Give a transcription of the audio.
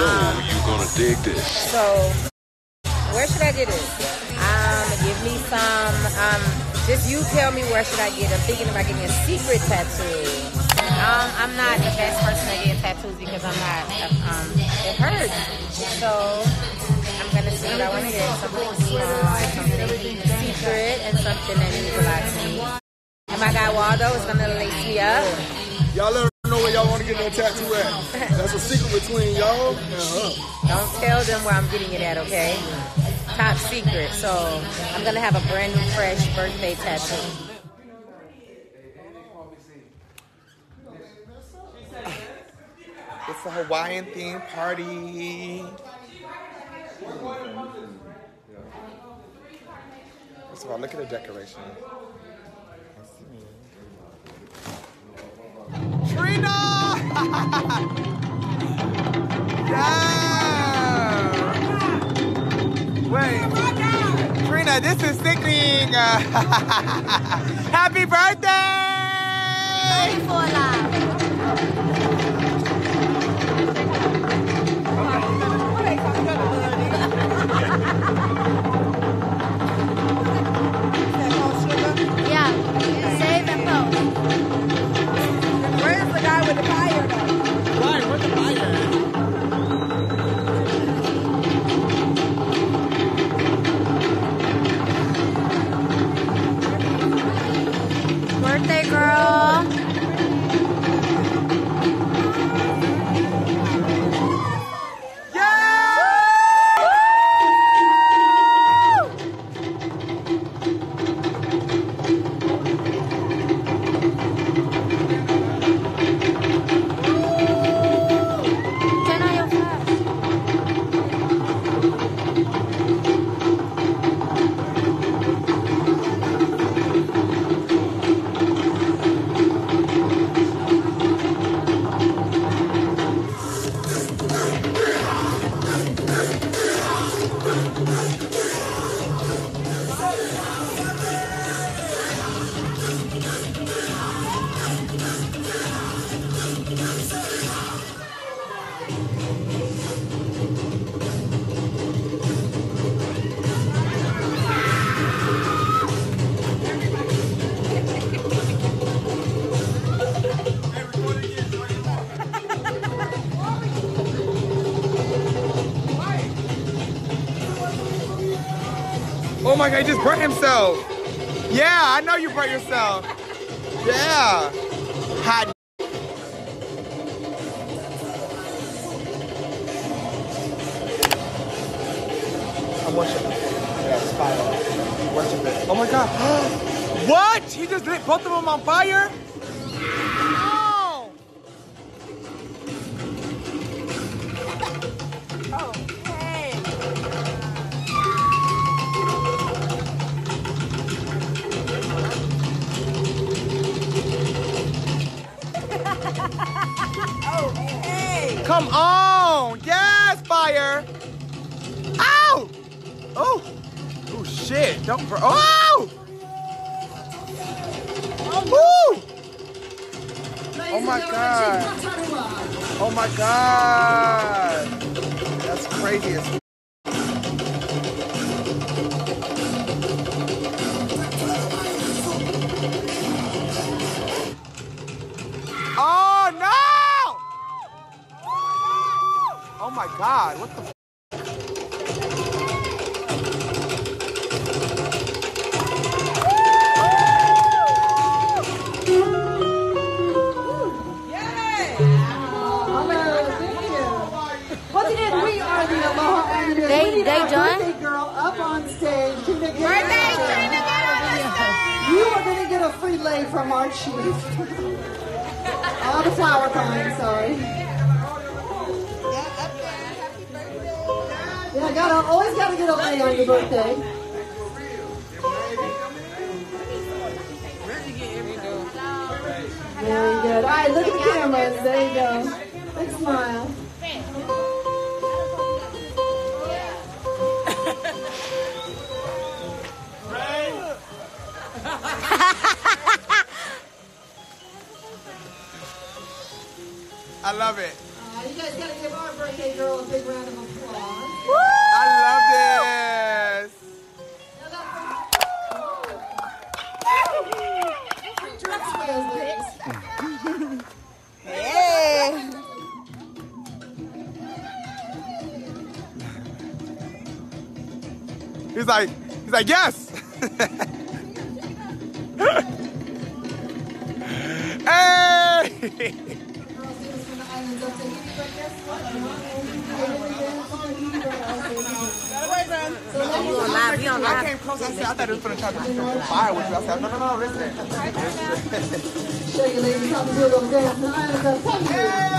know you're gonna dig this. So, where should I get it? Um, give me some. Um, just you tell me where should I get. it. I'm thinking about getting a secret tattoo. Um, I'm not the best person to get tattoos because I'm not. Um, it hurts. So I'm gonna see what I want to get. Something small, something secret, and something that means a lot to me. And my guy Waldo is gonna lace me up. Y'all let her know where y'all want to get that tattoo at. That's a secret between y'all and her. Don't tell them where I'm getting it at, okay? Top secret. So I'm gonna have a brand new, fresh birthday tattoo. It's a Hawaiian themed party. First of all, look at the decoration. Trina! Yeah! Wait. Trina, this is sickening. Happy birthday! Oh my god, he just burnt himself. Yeah, I know you burnt yourself. Yeah. Hot. I'm worshiping. Yeah, it's fire. Worship it. Oh my god. what? He just lit both of them on fire? Oh. Come on! Yes, fire! Ow! Oh! Oh shit! Don't bur- Oh! Woo! Oh my god! Oh my god! That's crazy as my god, what the f- Once again, we are the Aloha They- they done? birthday girl up on stage. Tina, get Birthday, up there. Trina, get on the stage. You are going to get a free lei from our chief. All the flower kind, sorry. Yeah, gotta always gotta get a lei on your birthday. Very good. All right, look at the cameras. There you go. Big smile. I love it. Uh, you guys gotta give our birthday girl a big round of applause. Me like, on live? You on I came close. I said, I thought it was gonna try to fire with you. I said, no, no, no, listen. show you ladies how to do those dance